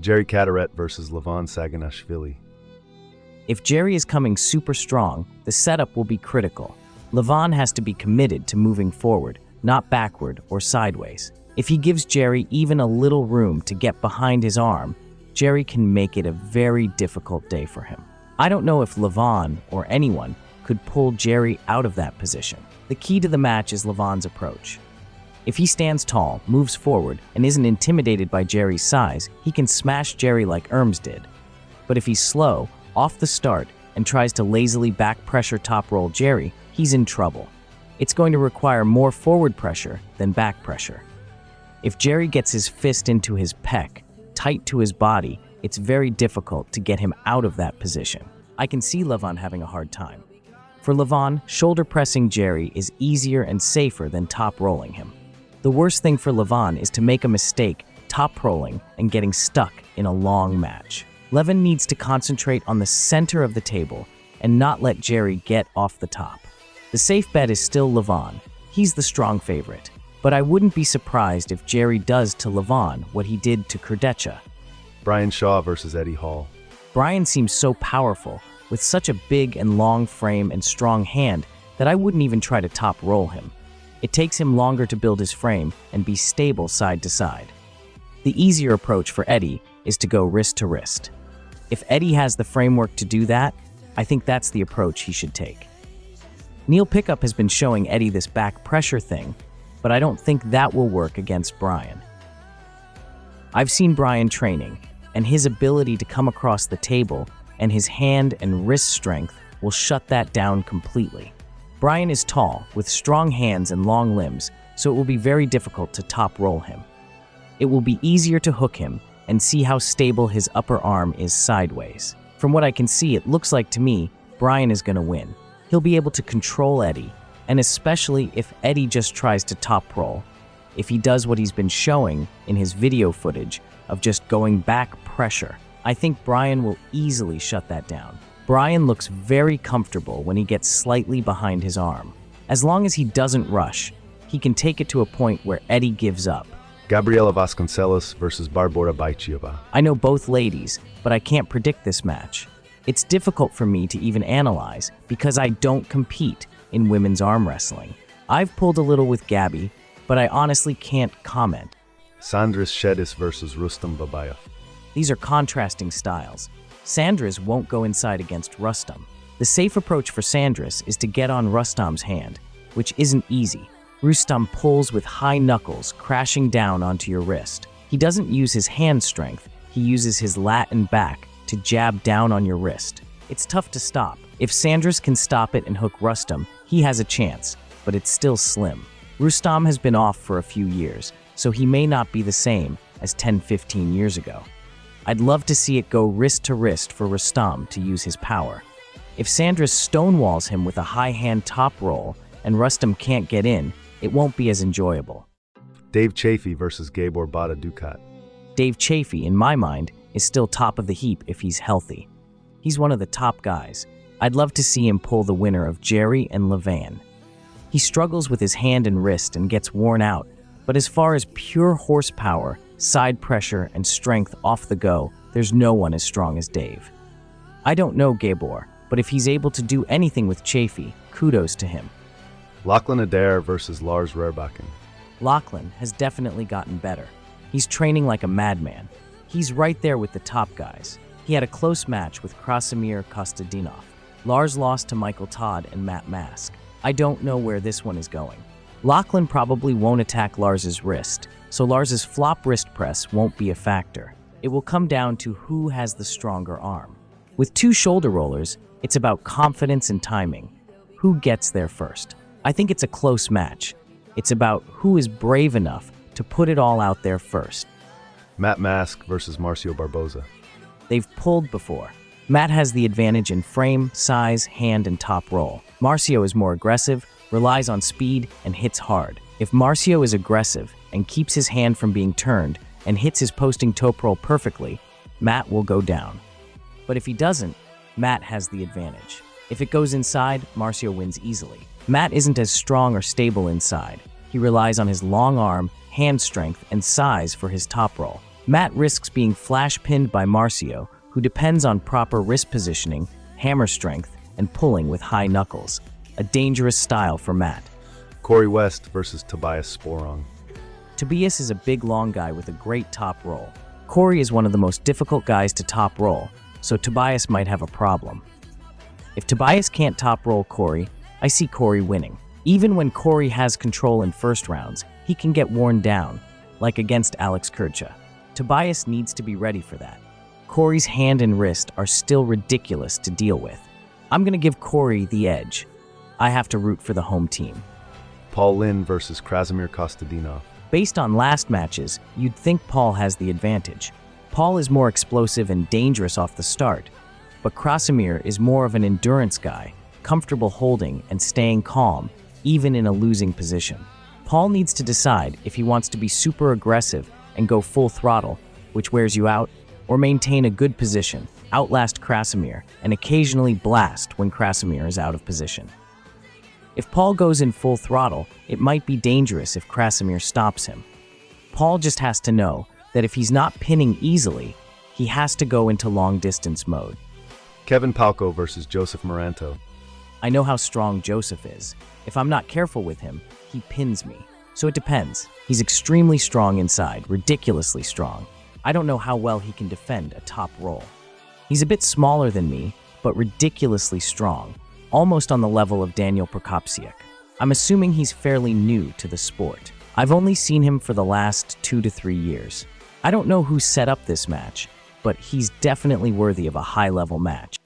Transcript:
Jerry Cadorette versus Levan Saginashvili. If Jerry is coming super strong, the setup will be critical. Levan has to be committed to moving forward, not backward or sideways. If he gives Jerry even a little room to get behind his arm, Jerry can make it a very difficult day for him. I don't know if Levan or anyone could pull Jerry out of that position. The key to the match is Levan's approach. If he stands tall, moves forward, and isn't intimidated by Jerry's size, he can smash Jerry like Ermes did. But if he's slow, off the start, and tries to lazily back pressure top roll Jerry, he's in trouble. It's going to require more forward pressure than back pressure. If Jerry gets his fist into his pec, tight to his body, it's very difficult to get him out of that position. I can see Levan having a hard time. For Levan, shoulder pressing Jerry is easier and safer than top rolling him. The worst thing for Levan is to make a mistake, top rolling, and getting stuck in a long match. Levan needs to concentrate on the center of the table and not let Jerry get off the top. The safe bet is still Levan. He's the strong favorite. But I wouldn't be surprised if Jerry does to Levan what he did to Kurdecha. Brian Shaw versus Eddie Hall. Brian seems so powerful, with such a big and long frame and strong hand that I wouldn't even try to top roll him. It takes him longer to build his frame and be stable side to side. The easier approach for Eddie is to go wrist to wrist. If Eddie has the framework to do that, I think that's the approach he should take. Neil Pickup has been showing Eddie this back pressure thing, but I don't think that will work against Brian. I've seen Brian training, and his ability to come across the table and his hand and wrist strength will shut that down completely. Brian is tall, with strong hands and long limbs, so it will be very difficult to top roll him. It will be easier to hook him and see how stable his upper arm is sideways. From what I can see, it looks like to me Brian is going to win. He'll be able to control Eddie, and especially if Eddie just tries to top roll. If he does what he's been showing in his video footage of just going back pressure, I think Brian will easily shut that down. Brian looks very comfortable when he gets slightly behind his arm. As long as he doesn't rush, he can take it to a point where Eddie gives up. Gabriela Vasconcelos versus Barbora Bajciova. I know both ladies, but I can't predict this match. It's difficult for me to even analyze because I don't compete in women's arm wrestling. I've pulled a little with Gabby, but I honestly can't comment. Sandris Sedis versus Rustam Babayev. These are contrasting styles. Sandris won't go inside against Rustam. The safe approach for Sandris is to get on Rustam's hand, which isn't easy. Rustam pulls with high knuckles, crashing down onto your wrist. He doesn't use his hand strength, he uses his lat and back to jab down on your wrist. It's tough to stop. If Sandris can stop it and hook Rustam, he has a chance, but it's still slim. Rustam has been off for a few years, so he may not be the same as 10 15 years ago. I'd love to see it go wrist to wrist for Rustam to use his power. If Sandra stonewalls him with a high hand top roll and Rustam can't get in, it won't be as enjoyable. Dave Chaffee versus Gabor Bada Dukat. Dave Chaffee, in my mind, is still top of the heap if he's healthy. He's one of the top guys. I'd love to see him pull the winner of Jerry and Levan. He struggles with his hand and wrist and gets worn out, but as far as pure horsepower, side pressure, and strength off the go, there's no one as strong as Dave. I don't know Gabor, but if he's able to do anything with Chaffee, kudos to him. Lachlan Adair versus Lars Rorbakken. Lachlan has definitely gotten better. He's training like a madman. He's right there with the top guys. He had a close match with Krasimir Kostadinov. Lars lost to Michael Todd and Matt Mask. I don't know where this one is going. Lachlan probably won't attack Lars's wrist, so Lars's flop wrist press won't be a factor. It will come down to who has the stronger arm. With two shoulder rollers, it's about confidence and timing. Who gets there first? I think it's a close match. It's about who is brave enough to put it all out there first. Matt Mask versus Marcio Barboza. They've pulled before. Matt has the advantage in frame, size, hand, and top roll. Marcio is more aggressive, relies on speed, and hits hard. If Marcio is aggressive and keeps his hand from being turned and hits his posting top roll perfectly, Matt will go down. But if he doesn't, Matt has the advantage. If it goes inside, Marcio wins easily. Matt isn't as strong or stable inside. He relies on his long arm, hand strength, and size for his top roll. Matt risks being flash pinned by Marcio, who depends on proper wrist positioning, hammer strength, and pulling with high knuckles. A dangerous style for Matt. Corey West versus Tobias Sporong. Tobias is a big long guy with a great top roll. Corey is one of the most difficult guys to top roll, so Tobias might have a problem. If Tobias can't top roll Corey, I see Corey winning. Even when Corey has control in first rounds, he can get worn down, like against Alex Kurdecha. Tobias needs to be ready for that. Corey's hand and wrist are still ridiculous to deal with. I'm going to give Corey the edge. I have to root for the home team. Paul Linn versus Krasimir Kostadinov. Based on last matches, you'd think Paul has the advantage. Paul is more explosive and dangerous off the start, but Krasimir is more of an endurance guy, comfortable holding and staying calm, even in a losing position. Paul needs to decide if he wants to be super aggressive and go full throttle, which wears you out, or maintain a good position, outlast Krasimir, and occasionally blast when Krasimir is out of position. If Paul goes in full throttle, it might be dangerous if Krasimir stops him. Paul just has to know that if he's not pinning easily, he has to go into long distance mode. Kevin Palco versus Joseph Maranto. I know how strong Joseph is. If I'm not careful with him, he pins me. So it depends. He's extremely strong inside, ridiculously strong. I don't know how well he can defend a top roll. He's a bit smaller than me, but ridiculously strong, almost on the level of Daniel Procopciuc. I'm assuming he's fairly new to the sport. I've only seen him for the last two to three years. I don't know who set up this match, but he's definitely worthy of a high level match.